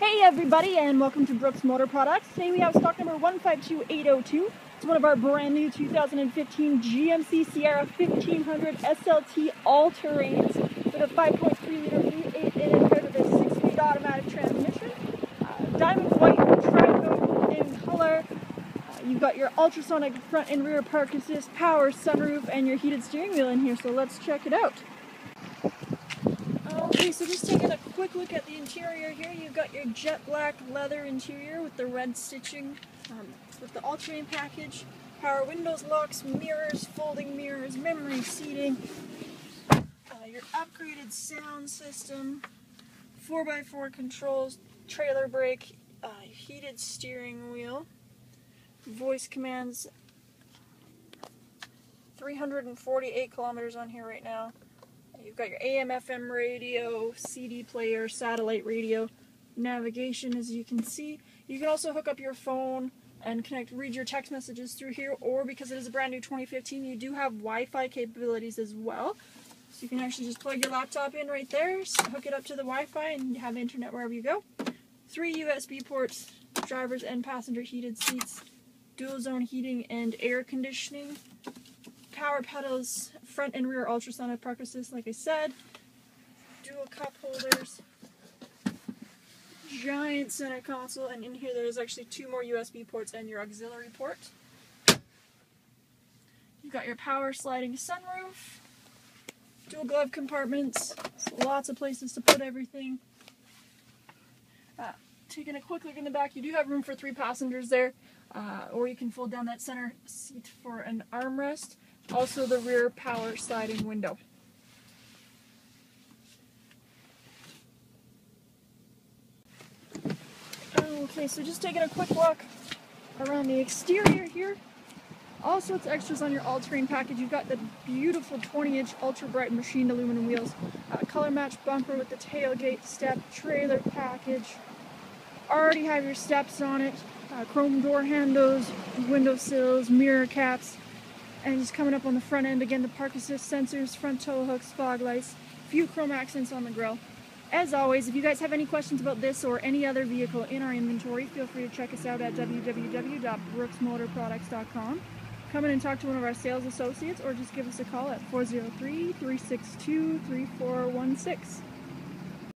Hey everybody and welcome to Brooks Motor Products. Today we have stock number 152802. It's one of our brand new 2015 GMC Sierra 1500 SLT all-terrains with a 5.3 liter V8 in it paired with a 6-speed automatic transmission. Uh, diamond white tricoat in color. Uh, you've got your ultrasonic front and rear park assist, power sunroof, and your heated steering wheel in here, so let's check it out. Okay, so just taking a quick look at the interior here, you've got your jet black leather interior with the red stitching, um, with the all-terrain package, power windows, locks, mirrors, folding mirrors, memory seating, uh, your upgraded sound system, 4x4 controls, trailer brake, uh, heated steering wheel, voice commands, 348 kilometers on here right now. Got your AM, FM radio, CD player, satellite radio, navigation as you can see. You can also hook up your phone and connect, read your text messages through here, or because it is a brand new 2015, you do have Wi-Fi capabilities as well. So you can actually just plug your laptop in right there, hook it up to the Wi-Fi, and have internet wherever you go. Three USB ports, drivers and passenger heated seats, dual zone heating and air conditioning, power pedals, front and rear ultrasonic park assist, like I said, dual cup holders, giant center console, and in here there's actually two more USB ports and your auxiliary port. You've got your power sliding sunroof, dual glove compartments, lots of places to put everything. Uh, taking a quick look in the back, you do have room for three passengers there, uh, or you can fold down that center seat for an armrest. Also the rear power sliding window. Okay, so just taking a quick walk around the exterior here. All sorts of extras on your all-terrain package. You've got the beautiful 20-inch ultra-bright machined aluminum wheels, uh, color match bumper with the tailgate step, trailer package. Already have your steps on it, uh, chrome door handles, window sills, mirror caps, and just coming up on the front end again. The park assist sensors front tow hooks fog lights few chrome accents on the grill. As always if you guys have any questions about this or any other vehicle in our inventory feel free to check us out at www.brooksmotorproducts.com come in and talk to one of our sales associates or just give us a call at 403 362 3416